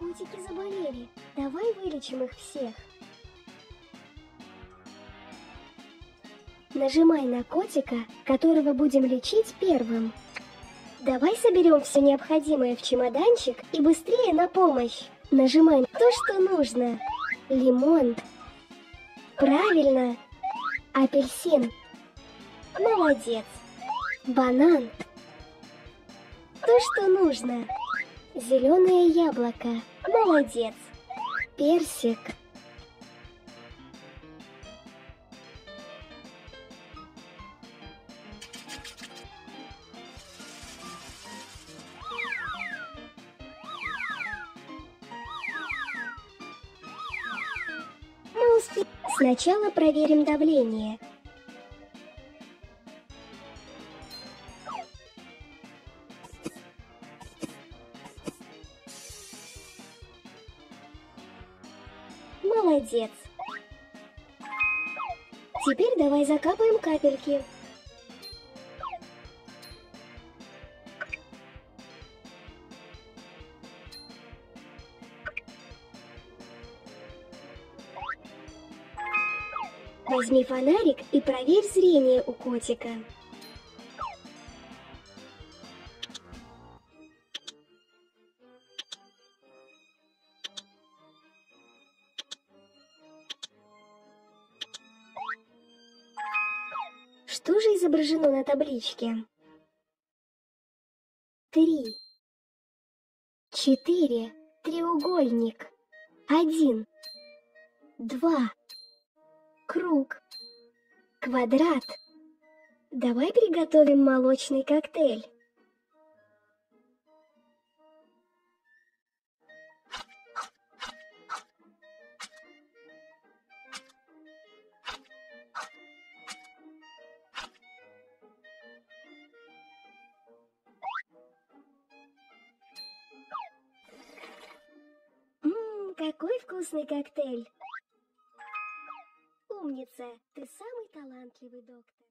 котики заболели. Давай вылечим их всех. Нажимай на котика, которого будем лечить первым. Давай соберем все необходимое в чемоданчик и быстрее на помощь. Нажимай то, что нужно. Лимон. Правильно. Апельсин. Молодец. Банан. То, что нужно. Зеленое яблоко. Молодец. Персик. Сначала проверим давление. Молодец. Теперь давай закапаем капельки. Возьми фонарик и проверь зрение у котика. Что же изображено на табличке? Три. Четыре. Треугольник. Один. Два. Круг. Квадрат. Давай приготовим молочный коктейль. Какой вкусный коктейль! Умница, ты самый талантливый доктор.